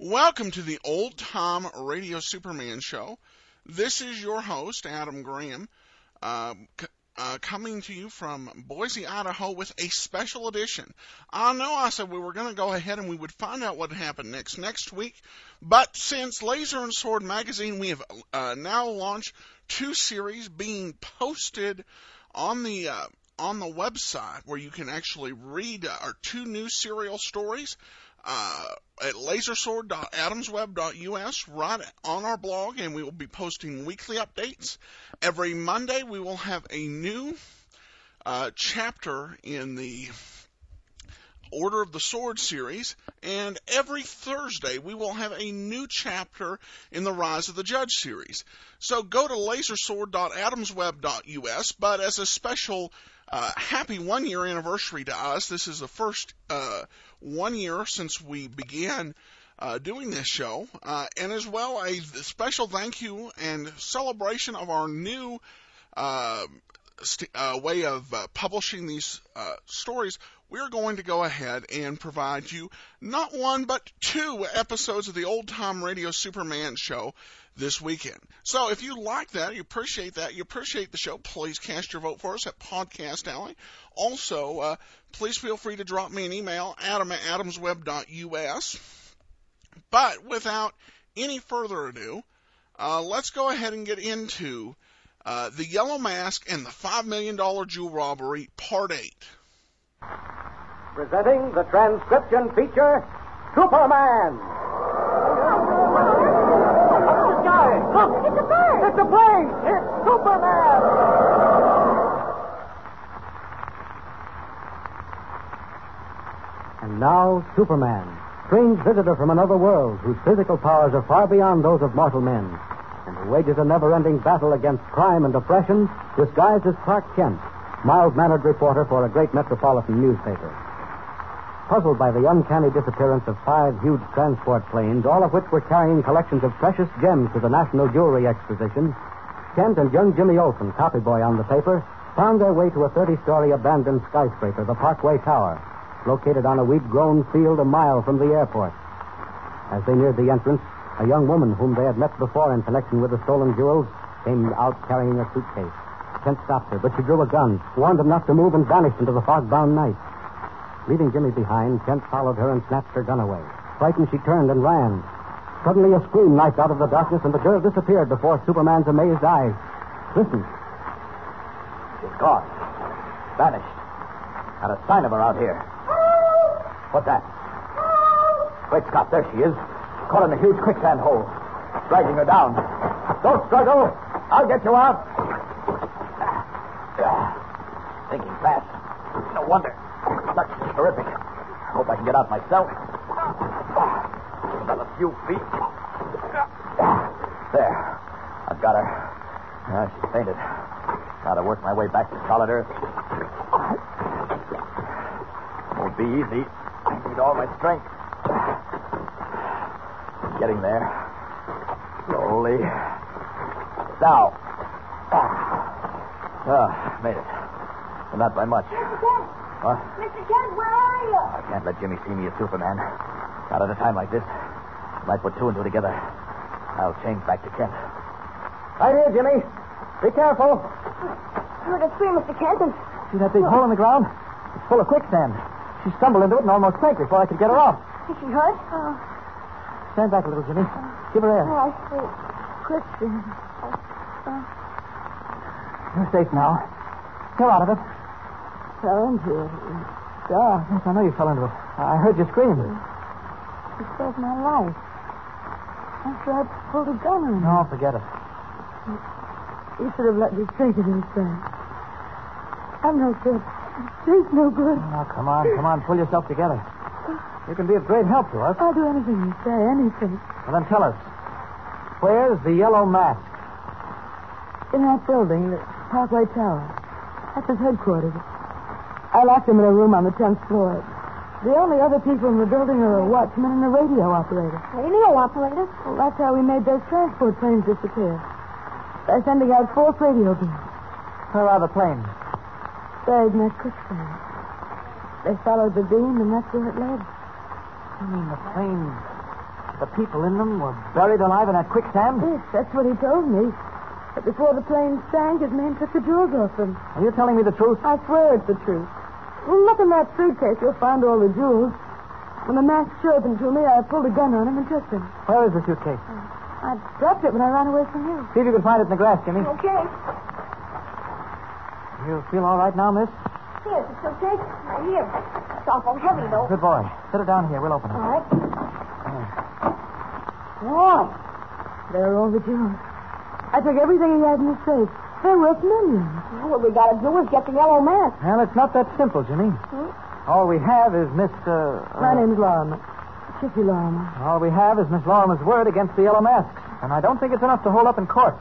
Welcome to the Old Time Radio Superman Show. This is your host, Adam Graham, uh, c- uh, coming to you from Boise, Idaho with a special edition. I know I said we were going to go ahead and we would find out what happened next next week, but since Laser and Sword magazine, we have uh, now launched two series being posted on the uh, on the website where you can actually read uh, our two new serial stories uh, at lasersword.adamsweb.us right on our blog, and we will be posting weekly updates. Every Monday, we will have a new uh, chapter in the Order of the Sword series, and every Thursday we will have a new chapter in the Rise of the Judge series. So go to lasersword.adamsweb.us, but as a special uh, happy one year anniversary to us, this is the first uh, one year since we began uh, doing this show, uh, and as well a special thank you and celebration of our new uh, uh, way of uh, publishing these uh, stories. We're going to go ahead and provide you not one but two episodes of the Old Time Radio Superman show this weekend. So if you like that, you appreciate that, you appreciate the show, please cast your vote for us at Podcast Alley. Also, uh, please feel free to drop me an email, adam at adamsweb.us. But without any further ado, uh, let's go ahead and get into uh, The Yellow Mask and the $5 Million Jewel Robbery, Part 8. Presenting the transcription feature, Superman. Look! It's a bird! It's a plane! It's Superman! And now, Superman, strange visitor from another world whose physical powers are far beyond those of mortal men, and who wages a never-ending battle against crime and oppression, disguised as Clark Kent, mild-mannered reporter for a great metropolitan newspaper. Puzzled by the uncanny disappearance of five huge transport planes, all of which were carrying collections of precious gems to the National Jewelry Exposition, Kent and young Jimmy Olsen, copy boy on the paper, found their way to a 30-story abandoned skyscraper, the Parkway Tower, located on a weed-grown field a mile from the airport. As they neared the entrance, a young woman whom they had met before in connection with the stolen jewels came out carrying a suitcase. Kent stopped her, but she drew a gun, warned them not to move, and vanished into the fog-bound night. Leaving Jimmy behind, Kent followed her and snatched her gun away. Frightened, she turned and ran. Suddenly, a scream knifed out of the darkness, and the girl disappeared before Superman's amazed eyes. Listen. She's gone. Vanished. Not a sign of her out here. What's that? Wait, Scott, there she is. Caught in a huge quicksand hole. Dragging her down. Don't struggle. I'll get you out. Thinking fast. No wonder. Such terrific. Hope I can get out myself. Another few feet. There. I've got her. Ah, she's fainted. Gotta work my way back to solid earth. Won't be easy. I need all my strength. Getting there. Slowly. Now. Ah, made it. But not by much. Mr. Kent! What? Mr. Kent, where are you? I can't let Jimmy see me as Superman. Not at a time like this. Might put two and two together. I'll change back to Kent. Right here, Jimmy. Be careful. I heard a scream, Mr. Kent, and See that big hole in the ground? It's full of quicksand. She stumbled into it and almost sank before I could get her off. is she hurt? Oh, Stand back a little, Jimmy. Give her air. oh I see. Quicksand. You're safe now. You're out of it. Fell into it. Dark. Yes, I know you fell into it. I heard you scream. She saved my life. After I pulled a gun on her. No, forget it. You should have let me take it instead. I'm no good. She's no good. Now, come on, come on. Pull yourself together. You can be of great help to us. I'll do anything you say, anything. Well, then tell us. Where's the yellow mask? In that building, the Parkway Tower. That's his headquarters. I locked him in a room on the 10th floor. The only other people in the building are a watchman and a radio operator. Radio operator? Well, that's how we made those transport planes disappear. By sending out false radio beams. Where are the planes? Buried in that quicksand. They followed the beam, and that's where it led. You mean the planes The people in them were buried alive in that quicksand? Yes, that's what he told me. But before the plane sank, his men took the jewels off them. Are you telling me the truth? I swear it's the truth. Look in that suitcase. You'll find all the jewels. When the mask showed them to me, I pulled a gun on him and took them. Where is the suitcase? I dropped it when I ran away from you. See if you can find it in the grass, Jimmy. Okay. You feel all right now, miss? Here's the suitcase. Right here. It's awful heavy, though. Good boy. Set it down here. We'll open it. All right. Why? There are all the jewels. I took everything he had in his safe. They're worth millions. What we gotta do is get the yellow mask. Well, it's not that simple, Jimmy. All we have is Miss. Uh, My uh, name's Lorimer. Chicky Lorimer. All we have is Miss Lorimer's word against the yellow masks. And I don't think it's enough to hold up in court.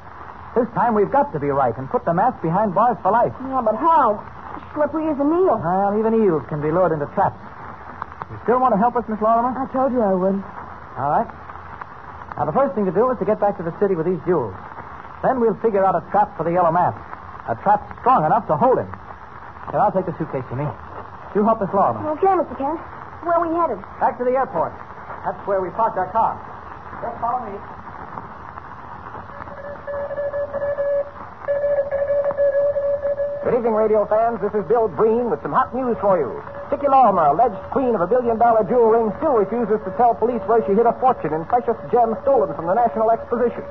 This time we've got to be right and put the mask behind bars for life. Yeah, but how? Slippery as an eel. Well, even eels can be lured into traps. You still want to help us, Miss Lorimer? I told you I would. All right. Now, the first thing to do is to get back to the city with these jewels. Then we'll figure out a trap for the yellow man. A trap strong enough to hold him. Here, I'll take the suitcase, Jimmy. You help Miss Lorimer. Okay, Mr. Kent. Where are we headed? Back to the airport. That's where we parked our car. Just follow me. Good evening, radio fans. This is Bill Breen with some hot news for you. Chicky Lorimer, alleged queen of a billion dollar jewel ring, still refuses to tell police where she hid a fortune in precious gems stolen from the National Exposition.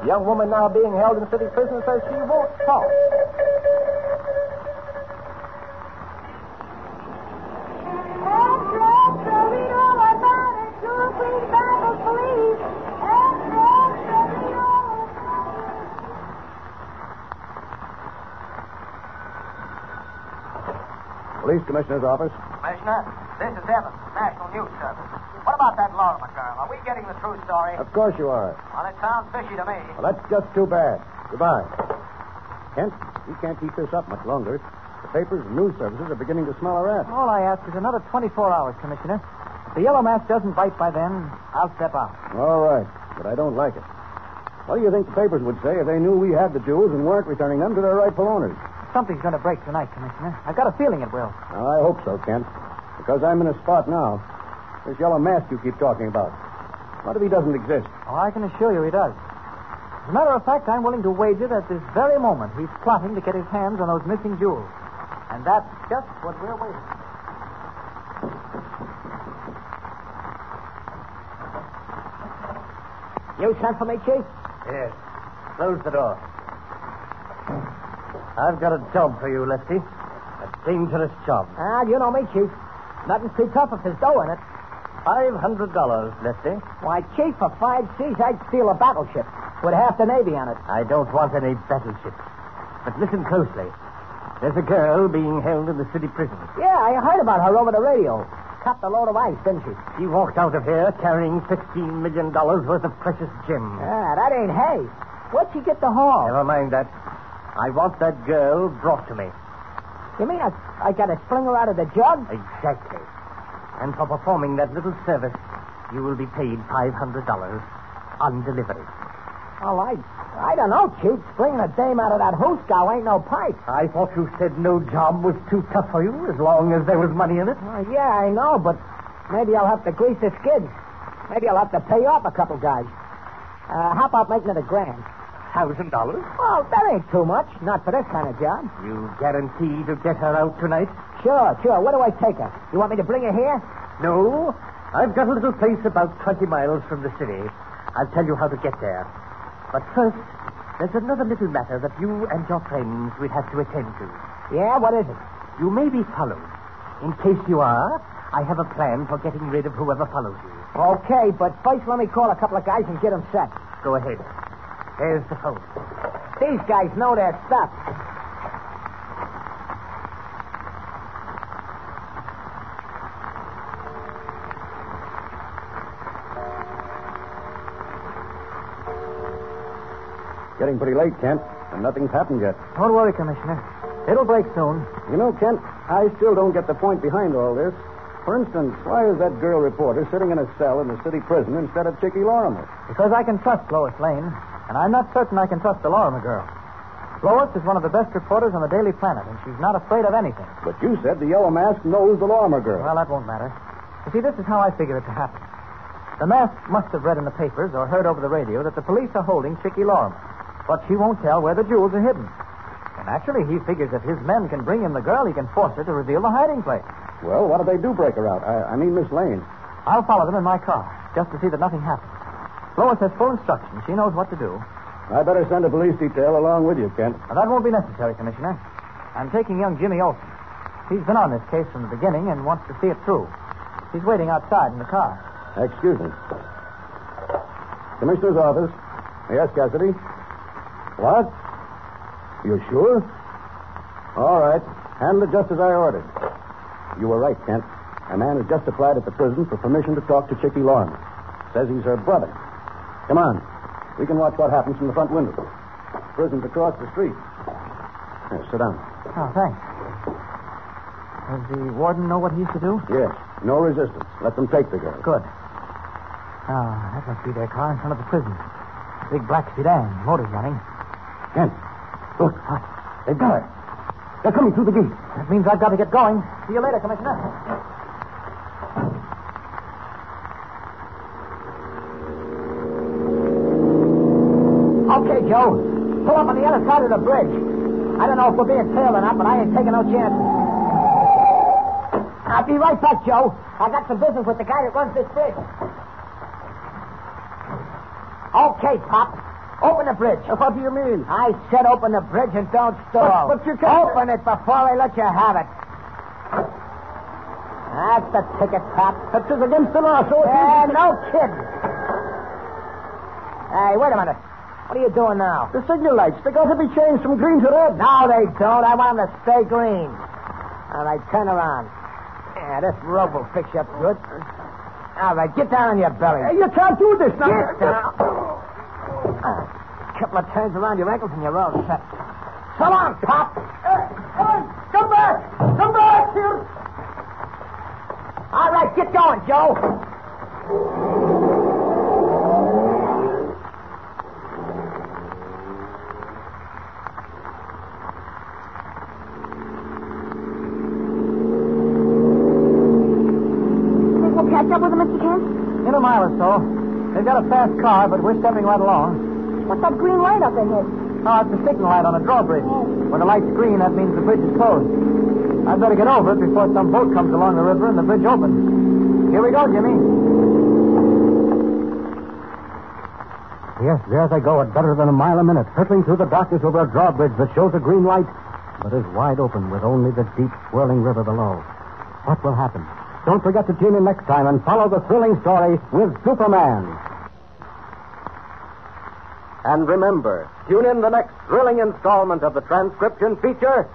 The young woman now being held in city prison says she won't talk. Police Commissioner's office. Commissioner, this is Evans, National News Service. What about that Lorimer girl? Are we getting the true story? Of course you are. Well, it sounds fishy to me. Well, that's just too bad. Goodbye. Kent, you can't keep this up much longer. The papers and news services are beginning to smell a rat. All I ask is another 24 hours, Commissioner. If the yellow mask doesn't bite by then, I'll step out. All right, but I don't like it. What do you think the papers would say if they knew we had the jewels and weren't returning them to their rightful owners? Something's going to break tonight, Commissioner. I've got a feeling it will. Now, I hope so, Kent, because I'm in a spot now. This yellow mask you keep talking about. What if he doesn't exist? Oh, I can assure you he does. As a matter of fact, I'm willing to wager that this very moment he's plotting to get his hands on those missing jewels. And that's just what we're waiting. You sent for me, Chief? Yes. Close the door. I've got a job for you, Lefty. A dangerous job. Ah, you know me, Chief. Nothing's too tough if there's dough in it. Five hundred dollars, Lefty. Why, Chief, for five C's, I'd steal a battleship with half the Navy on it. I don't want any battleships. But listen closely. There's a girl being held in the city prison. Yeah, I heard about her over the radio. Cut the load of ice, didn't she? She walked out of here carrying fifteen million dollars worth of precious gems. Ah, that ain't hay. Where'd she get the haul? Never mind that. I want that girl brought to me. You mean I, I gotta fling her out of the jug? Exactly. And for performing that little service, you will be paid five hundred dollars on delivery. Well, I, I don't know, Chief. Flinging a dame out of that hoosegow ain't no pipe. I thought you said no job was too tough for you as long as there was money in it. Well, yeah, I know, but maybe I'll have to grease the skids. Maybe I'll have to pay off a couple guys. Uh, how about making it a grand? Thousand dollars? Well, that ain't too much. Not for this kind of job. You guarantee to get her out tonight? Sure, sure. Where do I take her? You want me to bring her here? No. I've got a little place about 20 miles from the city. I'll tell you how to get there. But first, there's another little matter that you and your friends will have to attend to. Yeah, what is it? You may be followed. In case you are, I have a plan for getting rid of whoever follows you. Okay, but first let me call a couple of guys and get them set. Go ahead. There's the phone. These guys know their stuff. Getting pretty late, Kent, and nothing's happened yet. Don't worry, Commissioner. It'll break soon. You know, Kent, I still don't get the point behind all this. For instance, why is that girl reporter sitting in a cell in the city prison instead of Chicky Lorimer? Because I can trust Lois Lane, and I'm not certain I can trust the Lorimer girl. Lois is one of the best reporters on the Daily Planet, and she's not afraid of anything. But you said the yellow mask knows the Lorimer girl. Well, that won't matter. You see, this is how I figure it to happen. The mask must have read in the papers or heard over the radio that the police are holding Chicky Lorimer. But she won't tell where the jewels are hidden. And actually, he figures if his men can bring him the girl, he can force her to reveal the hiding place. Well, what if they do break her out? I, I mean, Miss Lane. I'll follow them in my car, just to see that nothing happens. Lois has full instructions. She knows what to do. I better send a police detail along with you, Kent. Now, that won't be necessary, Commissioner. I'm taking young Jimmy Olsen. He's been on this case from the beginning and wants to see it through. He's waiting outside in the car. Excuse me. Commissioner's office. Yes, Cassidy. What? You sure? All right. Handle it just as I ordered. You were right, Kent. A man has just applied at the prison for permission to talk to Chicky Lorimer. Says he's her brother. Come on. We can watch what happens from the front window. Prison's across the street. Here, sit down. Oh, thanks. Does the warden know what he's to do? Yes. No resistance. Let them take the girl. Good. Ah, that must be their car in front of the prison. Big black sedan, motor's running. Kent, look. They've got her. They're coming through the gate. That means I've got to get going. See you later, Commissioner. Joe. Pull up on the other side of the bridge. I don't know if we're being tailed or not, but I ain't taking no chances. I'll be right back, Joe. I got some business with the guy that runs this bridge. Okay, Pop. Open the bridge. What do you mean? I said open the bridge and don't stall. But- but you can't- Open it before I let you have it. That's the ticket, Pop. That's just against the law, so it's Yeah, no kidding. Hey, wait a minute. What are you doing now? The signal lights, they got to be changed from green to red. No, they don't. I want them to stay green. All right, turn around. Yeah, this rope will fix you up good. All right, get down on your belly. Hey, you can't do this now. Get down. A couple of turns around your ankles and you're all set. So long, Pop. Come back! Come back here! All right, get going, Joe. Think we'll catch up with him, Mr. Kent? In a mile or so. They've got a fast car, but we're stepping right along. What's that green light up ahead? Oh, it's a signal light on a drawbridge. Oh. When the light's green, that means the bridge is closed. I'd better get over it before some boat comes along the river and the bridge opens. Here we go, Jimmy. Yes, there they go at better than a mile a minute, hurtling through the darkness over a drawbridge that shows a green light, but is wide open with only the deep, swirling river below. What will happen? Don't forget to tune in next time and follow the thrilling story with Superman. And remember, tune in the next thrilling installment of the transcription feature,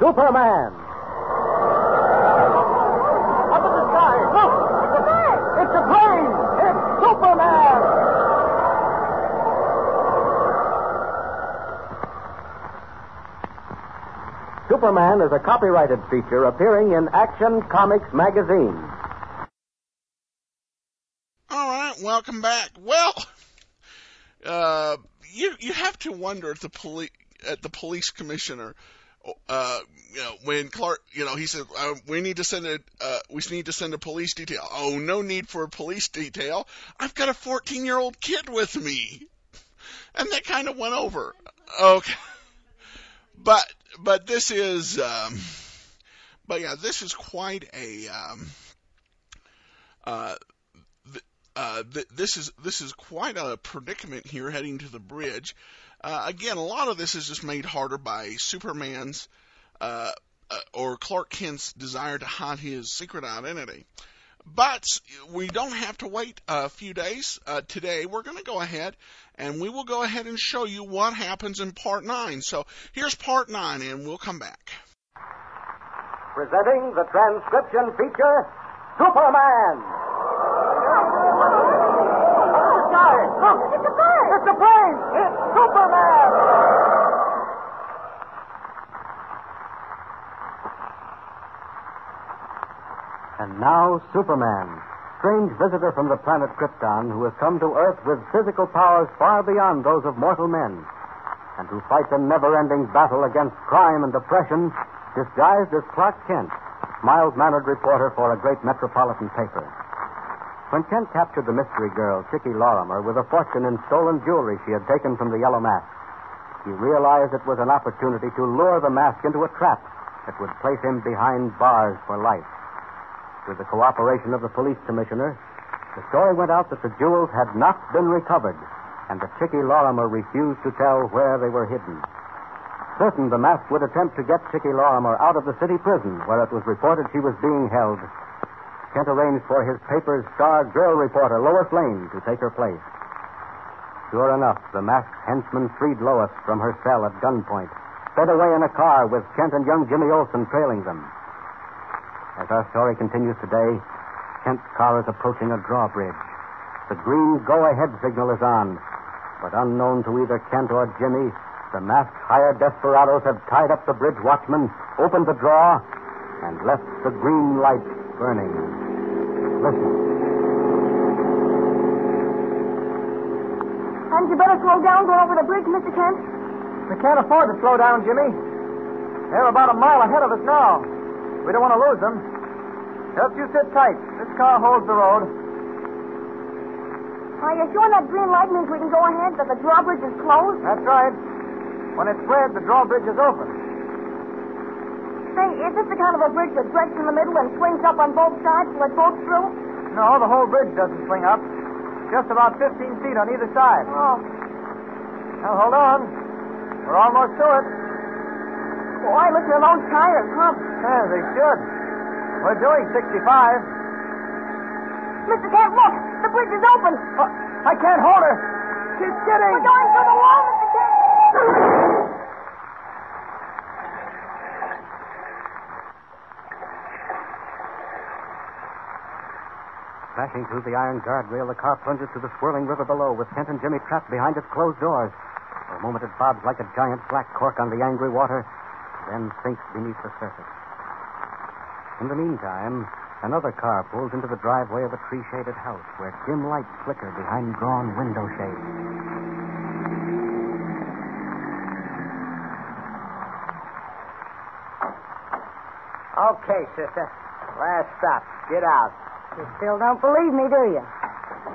Superman. Up in the sky! Look! It's a bird! It's a plane! It's Superman! Superman is a copyrighted feature appearing in Action Comics magazine. All right, welcome back. Well, uh, you you have to wonder if the police at the police commissioner, uh, you know, when Clark, you know, he said uh, we need to send a uh, we need to send a police detail. Oh, no need for a police detail. I've got a 14 year old kid with me, and that kind of went over. Okay, but but this is um, but yeah, this is quite a um, uh, uh, th- this is this is quite a predicament here heading to the bridge. Uh, again, a lot of this is just made harder by Superman's uh, uh, or Clark Kent's desire to hide his secret identity. But we don't have to wait a few days. Uh, today, we're going to go ahead and we will go ahead and show you what happens in part nine. So here's part nine, and we'll come back. Presenting the transcription feature, Superman. It's a bird! It's a plane! It's Superman! And now, Superman, strange visitor from the planet Krypton who has come to Earth with physical powers far beyond those of mortal men, and who fights a never ending battle against crime and oppression, disguised as Clark Kent, mild mannered reporter for a great metropolitan paper. When Kent captured the mystery girl, Chicky Lorimer, with a fortune in stolen jewelry she had taken from the Yellow Mask, he realized it was an opportunity to lure the mask into a trap that would place him behind bars for life. With the cooperation of the police commissioner, the story went out that the jewels had not been recovered and that Chicky Lorimer refused to tell where they were hidden. Certain the mask would attempt to get Chicky Lorimer out of the city prison where it was reported she was being held. Kent arranged for his paper's star girl reporter, Lois Lane, to take her place. Sure enough, the masked henchman freed Lois from her cell at gunpoint, sped away in a car with Kent and young Jimmy Olsen trailing them. As our story continues today, Kent's car is approaching a drawbridge. The green go-ahead signal is on, but unknown to either Kent or Jimmy, the masked hired desperados have tied up the bridge watchman, opened the draw, and left the green light burning. Listen. Hadn't you better slow down going over the bridge, Mr. Kent? We can't afford to slow down, Jimmy. They're about a mile ahead of us now. We don't want to lose them. Just you sit tight. This car holds the road. Are you sure that green light means we can go ahead, that the drawbridge is closed? That's right. When it's red, the drawbridge is open. Say, is this the kind of a bridge that breaks in the middle and swings up on both sides to let boats through? No, the whole bridge doesn't swing up. Just about 15 feet on either side. Oh. Now, hold on. We're almost to it. Boy, listen to those tires, huh? Yeah, they should. We're doing 65. Mr. Kent, look! The bridge is open! Oh, I can't hold her. She's skidding. We're going through the wall, Mr. Kent! Crashing through the iron guardrail, the car plunges to the swirling river below, with Kent and Jimmy trapped behind its closed doors. For a moment, it bobs like a giant black cork on the angry water, then sinks beneath the surface. In the meantime, another car pulls into the driveway of a tree shaded house where dim lights flicker behind drawn window shades. Okay, sister. Last stop. Get out. You still don't believe me, do you?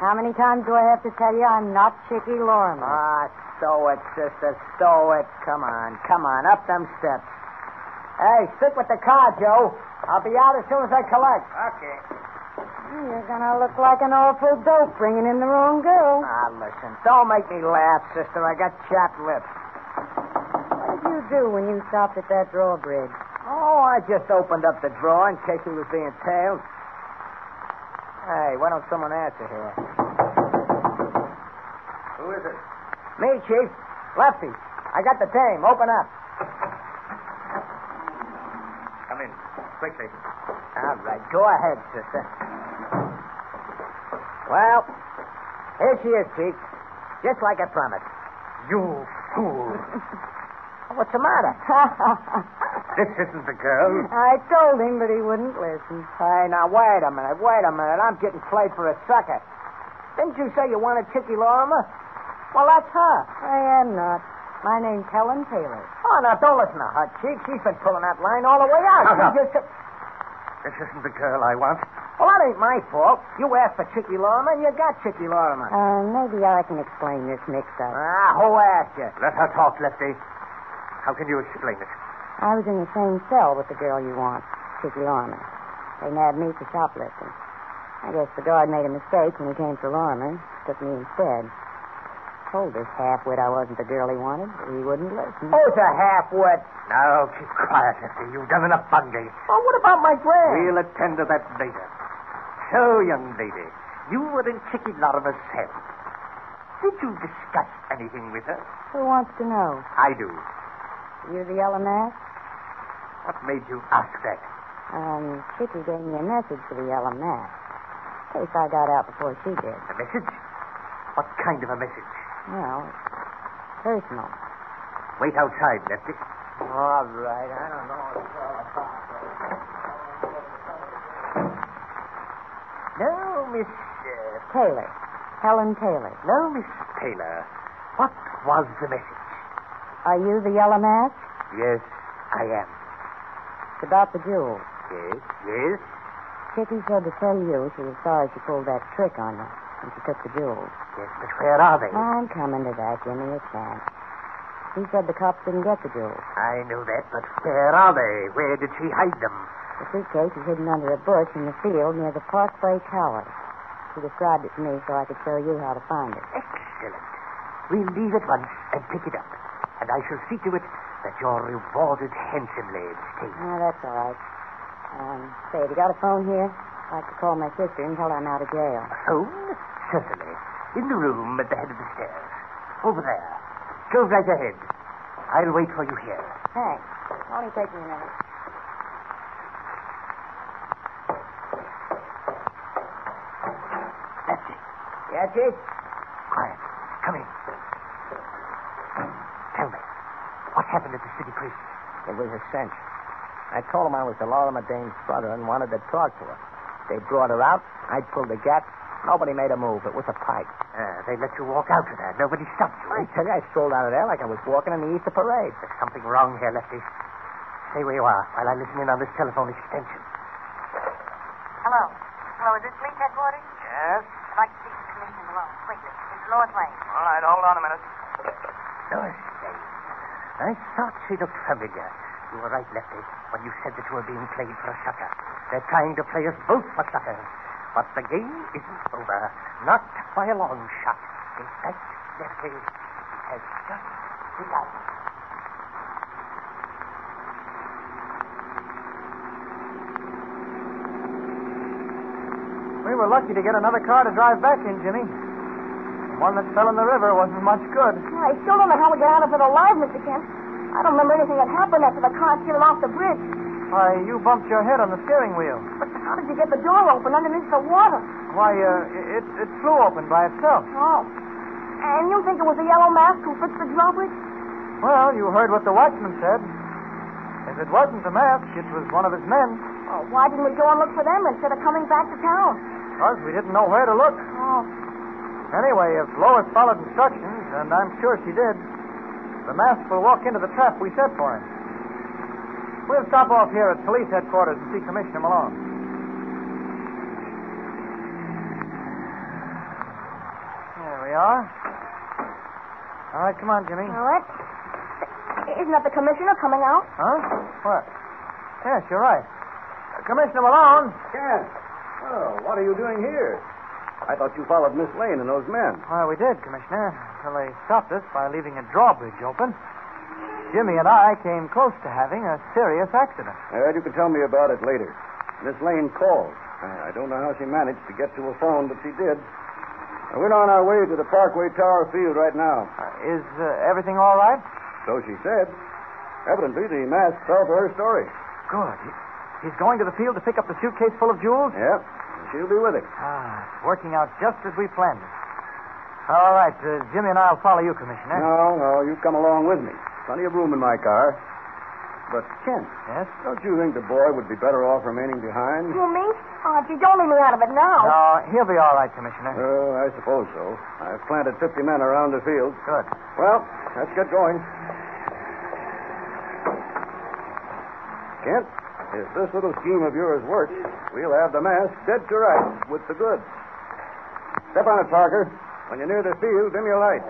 How many times do I have to tell you I'm not Chicky Lorimer? Ah, stow it, sister. Stow it. Come on. Come on. Up them steps. Hey, stick with the car, Joe. I'll be out as soon as I collect. Okay. You're gonna look like an awful dope bringing in the wrong girl. Ah, listen. Don't make me laugh, sister. I got chapped lips. What did you do when you stopped at that drawbridge? Oh, I just opened up the drawer in case he was being tailed. Hey, why don't someone answer here? Who is it? Me, Chief. Lefty. I got the tame. Open up. Come in. Quickly. All right. Go ahead, sister. Well, here she is, Chief. Just like I promised. You fool. What's the matter? This isn't the girl. I told him, but he wouldn't listen. Hey, now, wait a minute. Wait a minute. I'm getting played for a sucker. Didn't you say you wanted Chicky Lorimer? Well, that's her. I am not. My name's Helen Taylor. Oh, now, don't listen to her, Chief. She's been pulling that line all the way out. Shut up. just... This isn't the girl I want. Well, that ain't my fault. You asked for Chicky Lorimer, and you got Chicky Lorimer. Uh, maybe I can explain this mix-up. Ah, who asked you? Let her talk, Lefty. How can you explain it? I was in the same cell with the girl you want, Chicky Lorimer. They nabbed me for shoplifting. I guess the guard made a mistake when he came for Lorimer. Took me instead. Told this half-wit I wasn't the girl he wanted, but he wouldn't listen. Oh, Who's a half-wit? Now, keep quiet, Lefty. You've done enough bungling. Oh, what about my grand? We'll attend to that later. So, young lady, you were in Chicky Lorimer's cell. Did you discuss anything with her? Who wants to know? I do. You the yellow mask? What made you ask that? Um, Chicky gave me a message for the yellow mask. In case I got out before she did. A message? What kind of a message? Well, it's personal. Wait outside, Lefty. All right, I don't know what it's all about. No, Miss. Uh, Taylor. Helen Taylor. no, Miss Taylor. What was the message? Are you the yellow mask? Yes, I am. About the jewels. Yes, yes. Chicky said to tell you she was sorry she pulled that trick on you when she took the jewels. Yes, but where are they? I'm coming to that. Give me a chance. He said the cops didn't get the jewels. I knew that, but where are they? Where did she hide them? The suitcase is hidden under a bush in the field near the Parkway Tower. She described it to me so I could show you how to find it. Excellent. We'll leave at once and pick it up. And I shall see to it that you're rewarded handsomely, Steve. Oh, that's all right. Um, say, have you got a phone here? I'd like to call my sister and tell her I'm out of jail. A phone? Certainly. In the room at the head of the stairs. Over there. Go right ahead. I'll wait for you here. Thanks. Only take me a minute. That's it. That's it? Quiet. Come in. Tell me, what happened at the city prison? It was a cinch. I told him I was the Laura Dane's brother and wanted to talk to her. They brought her out. I pulled the gap. Nobody made a move. It was a pipe. Ah, they let you walk out of there. Nobody stopped you. I tell you, I strolled out of there like I was walking in the Easter parade. There's something wrong here, Lefty. Stay where you are while I listen in on this telephone extension. Hello. Hello, is this police headquarters? Yes? I'd like to speak to Commissioner Malone, quickly. This is Lois Lane. All right, hold on a minute. I thought she looked familiar. You were right, Lefty, when you said that you were being played for a sucker. They're trying to play us both for suckers. But the game isn't over. Not by a long shot. In fact, Lefty, it has just begun. We were lucky to get another car to drive back in, Jimmy. One that fell in the river wasn't much good. I still don't know how we got out of it alive, Mr. Kent. I don't remember anything that happened after the car skidded off the bridge. Why, you bumped your head on the steering wheel. But how did you get the door open underneath the water? Why, uh, it, it flew open by itself. Oh. And you think it was the yellow mask who fixed the drawbridge? Well, you heard what the watchman said. If it wasn't the mask, it was one of his men. Oh, why didn't we go and look for them instead of coming back to town? Because we didn't know where to look. Oh. Anyway, if Lois followed instructions, and I'm sure she did, the mask will walk into the trap we set for him. We'll stop off here at police headquarters and see Commissioner Malone. There we are. All right, come on, Jimmy. All right. Isn't that the commissioner coming out? Huh? What? Yes, you're right. Uh, Commissioner Malone. Kent. Oh, what are you doing here? I thought you followed Miss Lane and those men. Well, we did, Commissioner. Well, they stopped us by leaving a drawbridge open. Jimmy and I came close to having a serious accident. Well, you can tell me about it later. Miss Lane called. I don't know how she managed to get to a phone, but she did. We're on our way to the Parkway Tower field right now. Uh, is uh, everything all right? So she said. Evidently, the mask fell for her story. Good. He's going to the field to pick up the suitcase full of jewels? Yep. She'll be with it. Ah, it's working out just as we planned it. All right, uh, Jimmy and I'll follow you, Commissioner. No, no, you come along with me. Plenty of room in my car. But, Kent, Yes? don't you think the boy would be better off remaining behind? You me? Oh, gee, don't leave me out of it now. No, he'll be all right, Commissioner. Oh, I suppose so. I've planted 50 men around the field. Good. Well, let's get going. Kent, if this little scheme of yours works, we'll have the mask dead to rights with the goods. Step on it, Parker. When you're near the field, dim your light.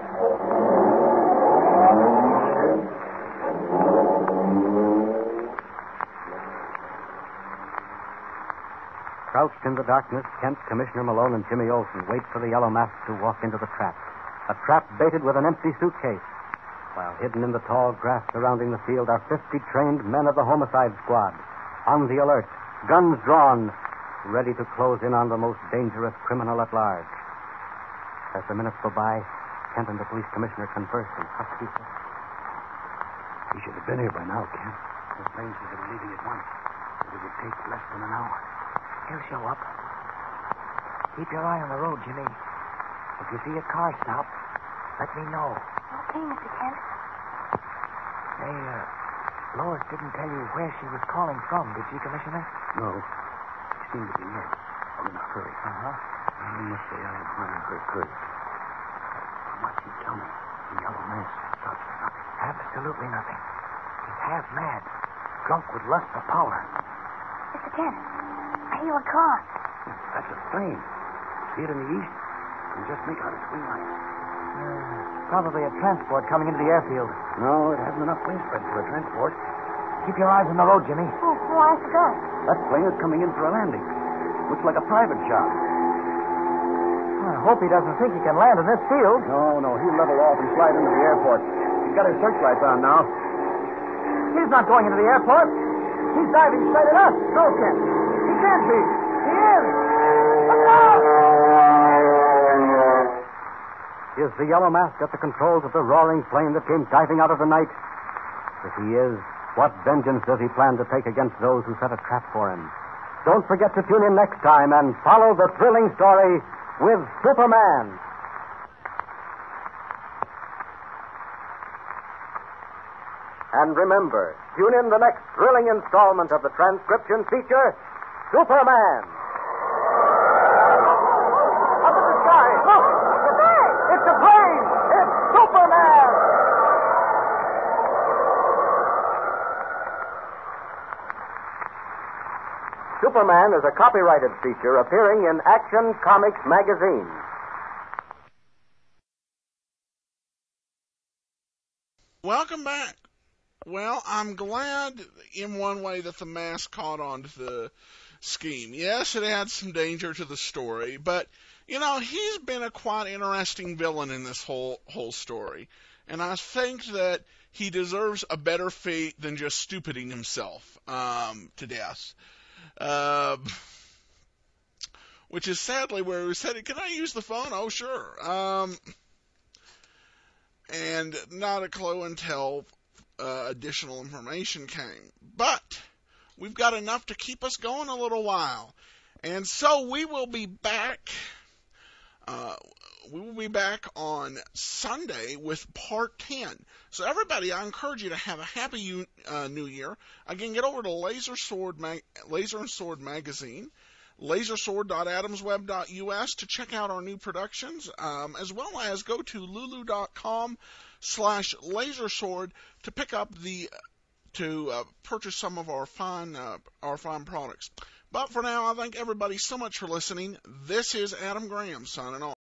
Crouched in the darkness, Kent, Commissioner Malone, and Jimmy Olsen wait for the yellow mask to walk into the trap. A trap baited with an empty suitcase. While hidden in the tall grass surrounding the field are 50 trained men of the homicide squad, on the alert, guns drawn, ready to close in on the most dangerous criminal at large. As the minutes go by, Kent and the police commissioner converse in husky tones. He should have been here by now, Kent. The Lane said they were leaving at once. But it would take less than an hour. He'll show up. Keep your eye on the road, Jimmy. If you see a car stop, let me know. Okay, Mr. Kent. Say, uh, Lois didn't tell you where she was calling from, did she, Commissioner? No. She seemed to be nervous. I'm in a hurry. Uh-huh. I must say I admire her courage. From what you tell me, the yellow mask stops for nothing. Absolutely nothing. He's half mad, drunk with lust for power. Mr. Kent, I hail a car. That's a plane. See it in the east? You can just make out its wing lights. Probably a transport coming into the airfield. No, it hasn't enough wing spread for a transport. Keep your eyes on the road, Jimmy. Oh, why forgot? That plane is coming in for a landing. Looks like a private job. I hope he doesn't think he can land in this field. No, no, he'll level off and slide into the airport. He's got his searchlights on now. He's not going into the airport. He's diving straight at us. No, Kent. He can't be. He is. Is the yellow mask at the controls of the roaring plane that came diving out of the night? If he is, what vengeance does he plan to take against those who set a trap for him? Don't forget to tune in next time and follow the thrilling story with Superman. And remember, tune in the next thrilling installment of the transcription feature, Superman. Up in the sky. Look! It's a plane! It's a plane! It's Superman! Superman is a copyrighted feature appearing in Action Comics magazine. Welcome back. Well, I'm glad in one way that the mask caught on to the scheme. Yes, it adds some danger to the story, but you know, he's been a quite interesting villain in this whole whole story. And I think that he deserves a better fate than just stupiding himself um, to death. Uh, which is sadly where he headed. "Can I use the phone?" Oh, sure. Um, and not a clue until uh, additional information came. But we've got enough to keep us going a little while, and so we will be back. Uh, we will be back on Sunday with part 10. So everybody, I encourage you to have a happy uh, new year. Again, get over to Laser Sword Mag- Laser and Sword magazine, lasersword.adamsweb.us to check out our new productions, um, as well as go to lulu.com slash lasersword to pick up the to uh, purchase some of our fine uh, our fine products. But for now, I thank everybody so much for listening. This is Adam Graham signing off.